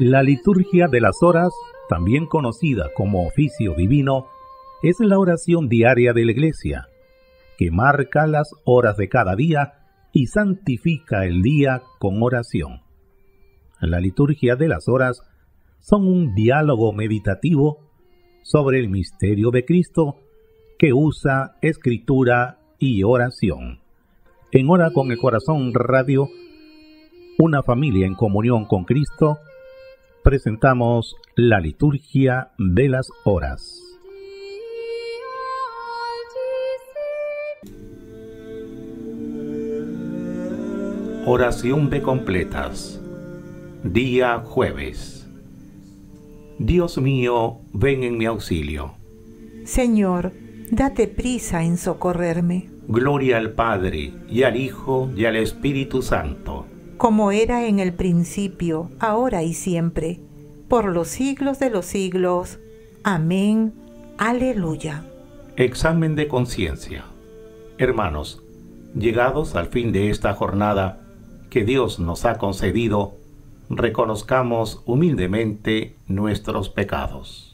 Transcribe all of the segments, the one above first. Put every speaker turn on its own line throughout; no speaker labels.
La liturgia de las horas, también conocida como oficio divino, es la oración diaria de la Iglesia, que marca las horas de cada día y santifica el día con oración. La liturgia de las horas son un diálogo meditativo sobre el misterio de Cristo que usa escritura y oración. En Hora con el Corazón Radio, una familia en comunión con Cristo, presentamos la liturgia de las horas. Oración de completas. Día jueves. Dios mío, ven en mi auxilio.
Señor, date prisa en socorrerme.
Gloria al Padre, y al Hijo, y al Espíritu Santo
como era en el principio, ahora y siempre, por los siglos de los siglos. Amén. Aleluya.
Examen de conciencia. Hermanos, llegados al fin de esta jornada que Dios nos ha concedido, reconozcamos humildemente nuestros pecados.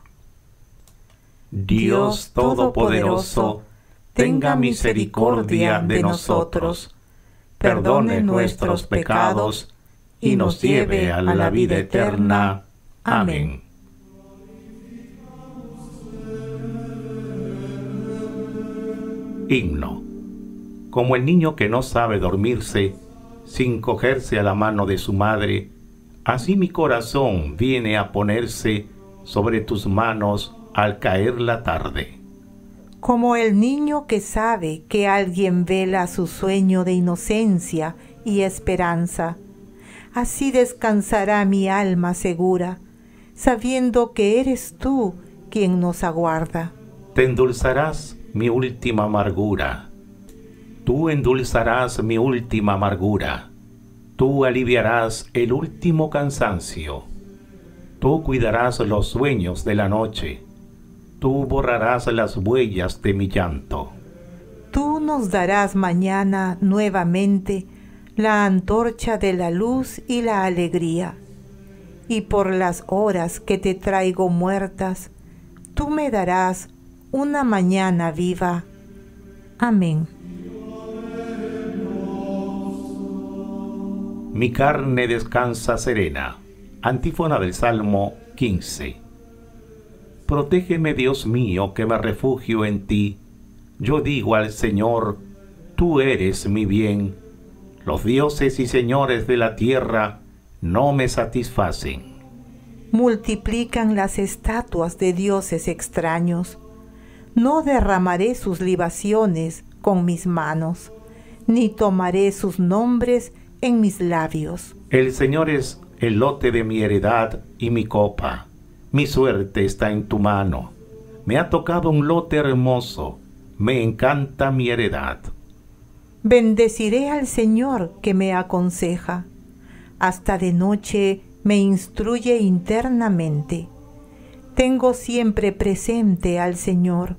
Dios Todopoderoso, tenga misericordia de nosotros, perdone nuestros pecados y nos lleve a la vida eterna. Amén.
Himno. Como el niño que no sabe dormirse sin cogerse a la mano de su madre, así mi corazón viene a ponerse sobre tus manos al caer la tarde.
Como el niño que sabe que alguien vela su sueño de inocencia y esperanza, así descansará mi alma segura, sabiendo que eres tú quien nos aguarda.
Te endulzarás mi última amargura. Tú endulzarás mi última amargura. Tú aliviarás el último cansancio. Tú cuidarás los sueños de la noche tú borrarás las huellas de mi llanto.
Tú nos darás mañana nuevamente la antorcha de la luz y la alegría. Y por las horas que te traigo muertas, tú me darás una mañana viva. Amén.
Mi carne descansa serena. Antífona del Salmo 15. Protégeme, Dios mío, que me refugio en ti. Yo digo al Señor, tú eres mi bien. Los dioses y señores de la tierra no me satisfacen.
Multiplican las estatuas de dioses extraños. No derramaré sus libaciones con mis manos, ni tomaré sus nombres en mis labios.
El Señor es el lote de mi heredad y mi copa. Mi suerte está en tu mano. Me ha tocado un lote hermoso. Me encanta mi heredad.
Bendeciré al Señor que me aconseja. Hasta de noche me instruye internamente. Tengo siempre presente al Señor.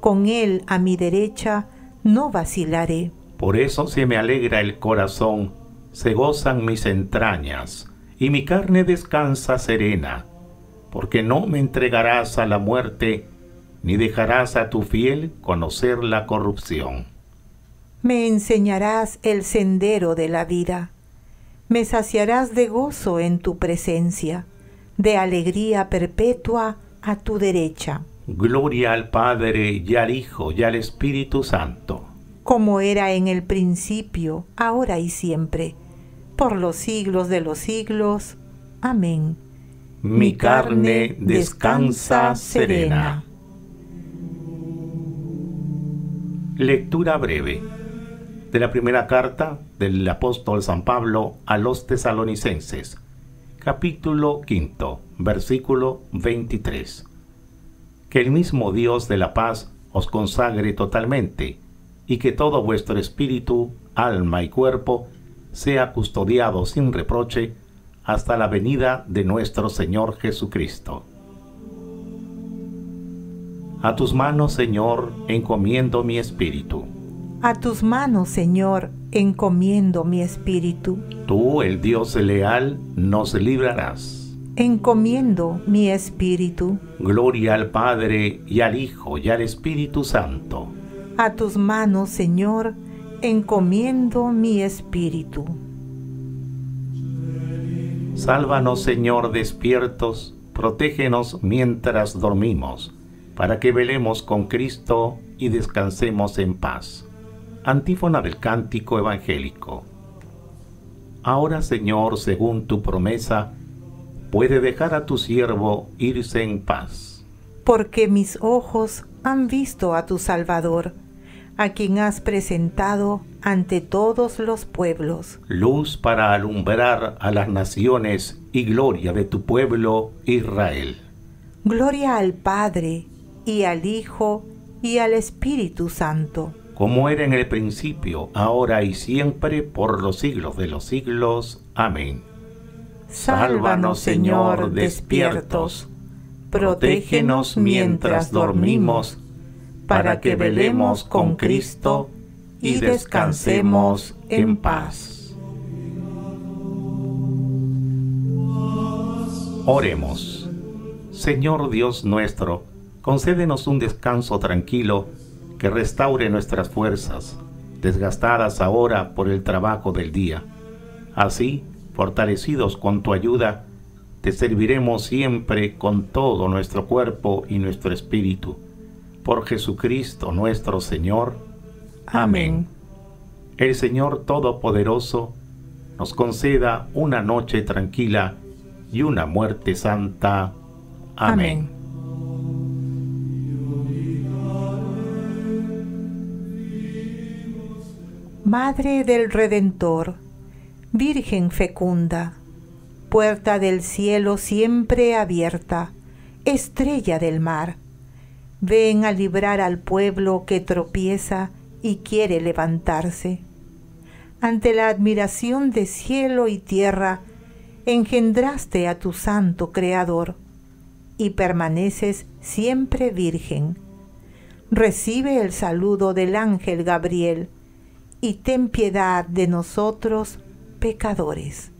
Con Él a mi derecha no vacilaré.
Por eso se me alegra el corazón, se gozan mis entrañas, y mi carne descansa serena porque no me entregarás a la muerte, ni dejarás a tu fiel conocer la corrupción.
Me enseñarás el sendero de la vida, me saciarás de gozo en tu presencia, de alegría perpetua a tu derecha.
Gloria al Padre y al Hijo y al Espíritu Santo.
Como era en el principio, ahora y siempre, por los siglos de los siglos. Amén.
Mi carne descansa serena. Lectura breve de la primera carta del apóstol San Pablo a los tesalonicenses, capítulo quinto, versículo 23 que el mismo Dios de la paz os consagre totalmente, y que todo vuestro espíritu, alma y cuerpo sea custodiado sin reproche hasta la venida de nuestro Señor Jesucristo. A tus manos, Señor, encomiendo mi espíritu.
A tus manos, Señor, encomiendo mi espíritu.
Tú, el Dios leal, nos librarás
encomiendo mi espíritu.
Gloria al Padre y al Hijo y al Espíritu Santo.
A tus manos, Señor, encomiendo mi espíritu.
Sálvanos, Señor, despiertos, protégenos mientras dormimos, para que velemos con Cristo y descansemos en paz. Antífona del Cántico Evangélico. Ahora, Señor, según tu promesa, puede dejar a tu siervo irse en paz.
Porque mis ojos han visto a tu Salvador, a quien has presentado ante todos los pueblos.
Luz para alumbrar a las naciones y gloria de tu pueblo Israel.
Gloria al Padre y al Hijo y al Espíritu Santo.
Como era en el principio, ahora y siempre, por los siglos de los siglos. Amén.
Sálvanos, Señor, despiertos. Protégenos mientras dormimos, para que velemos con Cristo y descansemos en paz.
Oremos. Señor Dios nuestro, concédenos un descanso tranquilo que restaure nuestras fuerzas, desgastadas ahora por el trabajo del día. Así, fortalecidos con tu ayuda, te serviremos siempre con todo nuestro cuerpo y nuestro espíritu. Por Jesucristo nuestro Señor. Amén. El Señor Todopoderoso nos conceda una noche tranquila y una muerte santa. Amén.
Madre del Redentor, Virgen fecunda, puerta del cielo siempre abierta, estrella del mar, ven a librar al pueblo que tropieza y quiere levantarse. Ante la admiración de cielo y tierra, engendraste a tu santo Creador y permaneces siempre virgen. Recibe el saludo del ángel Gabriel y ten piedad de nosotros pecadores.